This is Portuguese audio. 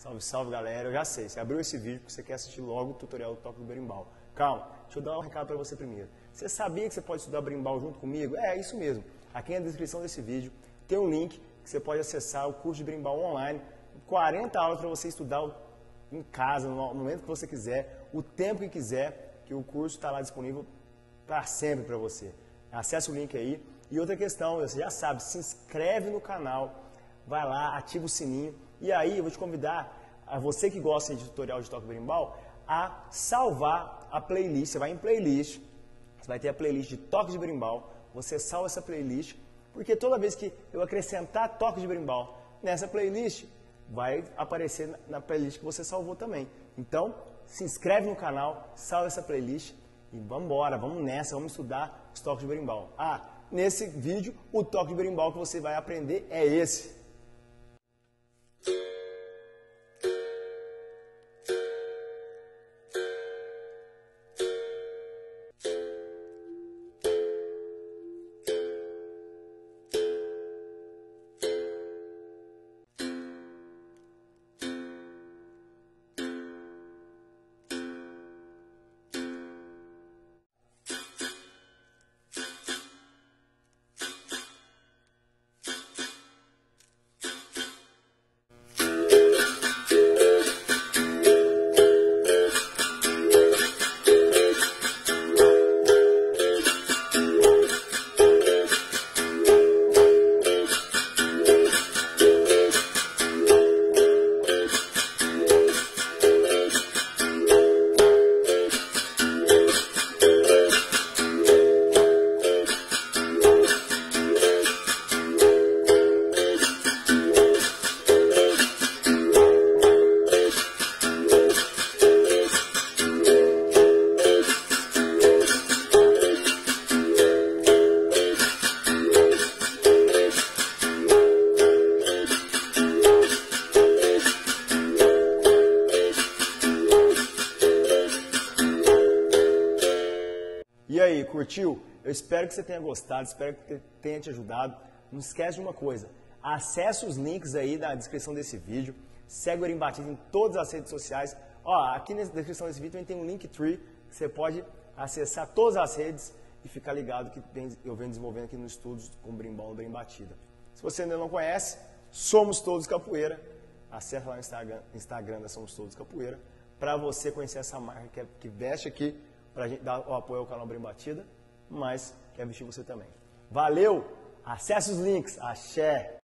Salve, salve galera, eu já sei, você abriu esse vídeo porque você quer assistir logo o tutorial do toque do berimbau. Calma, deixa eu dar um recado para você primeiro. Você sabia que você pode estudar berimbau junto comigo? É, isso mesmo. Aqui na descrição desse vídeo tem um link que você pode acessar o curso de berimbau online. 40 aulas para você estudar em casa, no momento que você quiser, o tempo que quiser, que o curso está lá disponível para sempre para você. Acesse o link aí. E outra questão, você já sabe, se inscreve no canal, vai lá, ativa o sininho e aí eu vou te convidar, a você que gosta de tutorial de toque berimbau, a salvar a playlist. Você vai em playlist, você vai ter a playlist de toque de berimbau, você salva essa playlist, porque toda vez que eu acrescentar toque de berimbau nessa playlist, vai aparecer na playlist que você salvou também. Então, se inscreve no canal, salva essa playlist e vamos embora, vamos nessa, vamos estudar os toques de berimbau. Ah, nesse vídeo, o toque de berimbau que você vai aprender é esse. Thank you. E aí, curtiu? Eu espero que você tenha gostado, espero que tenha te ajudado. Não esquece de uma coisa, acesse os links aí na descrição desse vídeo, segue o Erim Batista em todas as redes sociais. Ó, aqui na descrição desse vídeo tem um Linktree, que você pode acessar todas as redes e ficar ligado que eu venho desenvolvendo aqui nos estudos com o Brimbão do Erim Batida. Se você ainda não conhece, Somos Todos Capoeira. Acesse lá no Instagram, Instagram da Somos Todos Capoeira, para você conhecer essa marca que, é, que veste aqui para dar o apoio ao canal Bem Batida, mas quer vestir você também. Valeu! Acesse os links. Axé!